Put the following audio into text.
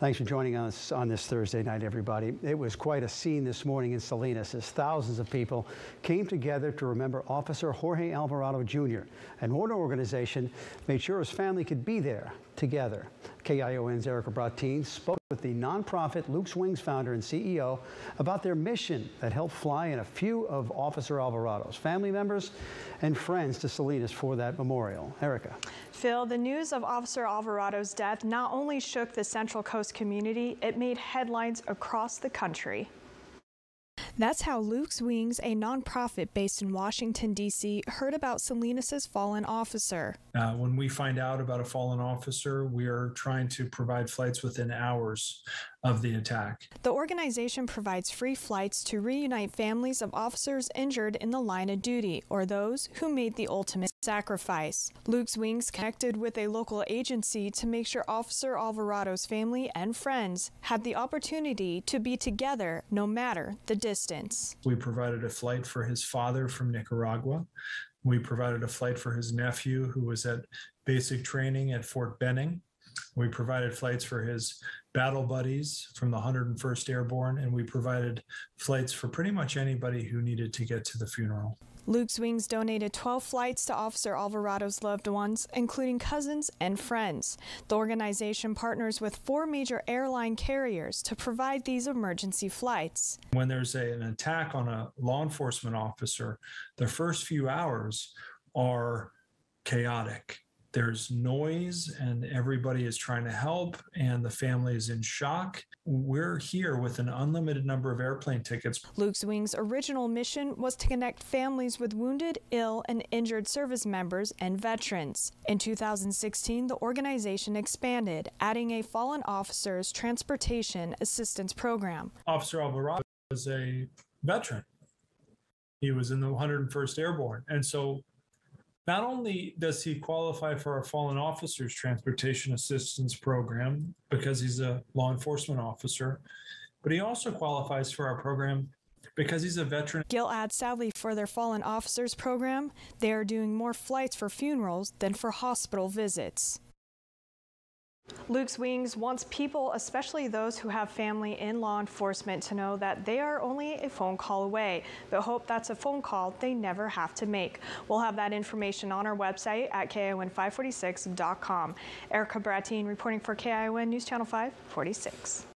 Thanks for joining us on this Thursday night, everybody. It was quite a scene this morning in Salinas as thousands of people came together to remember Officer Jorge Alvarado Jr. An one organization made sure his family could be there together. KION's Erica Brattin spoke with the nonprofit Luke's Wings founder and CEO about their mission that helped fly in a few of Officer Alvarado's family members and friends to Salinas for that memorial. Erica. Phil, the news of Officer Alvarado's death not only shook the Central Coast community, it made headlines across the country. That's how Luke's Wings, a nonprofit based in Washington, D.C., heard about Salinas' fallen officer. Uh, when we find out about a fallen officer, we are trying to provide flights within hours of the attack. The organization provides free flights to reunite families of officers injured in the line of duty or those who made the ultimate sacrifice. Luke's Wings connected with a local agency to make sure Officer Alvarado's family and friends had the opportunity to be together no matter the distance. We provided a flight for his father from Nicaragua. We provided a flight for his nephew who was at basic training at Fort Benning. We provided flights for his battle buddies from the 101st Airborne, and we provided flights for pretty much anybody who needed to get to the funeral. Luke's Wings donated 12 flights to Officer Alvarado's loved ones, including cousins and friends. The organization partners with four major airline carriers to provide these emergency flights. When there's a, an attack on a law enforcement officer, the first few hours are chaotic there's noise and everybody is trying to help and the family is in shock. We're here with an unlimited number of airplane tickets. Luke's Wings' original mission was to connect families with wounded, ill, and injured service members and veterans. In 2016, the organization expanded, adding a fallen officer's transportation assistance program. Officer Alvarado was a veteran. He was in the 101st Airborne. And so not only does he qualify for our fallen officers transportation assistance program because he's a law enforcement officer, but he also qualifies for our program because he's a veteran. Gil adds sadly for their fallen officers program, they are doing more flights for funerals than for hospital visits. Luke's Wings wants people, especially those who have family in law enforcement, to know that they are only a phone call away, but hope that's a phone call they never have to make. We'll have that information on our website at KION546.com. Erica Brattin reporting for KION News Channel 546.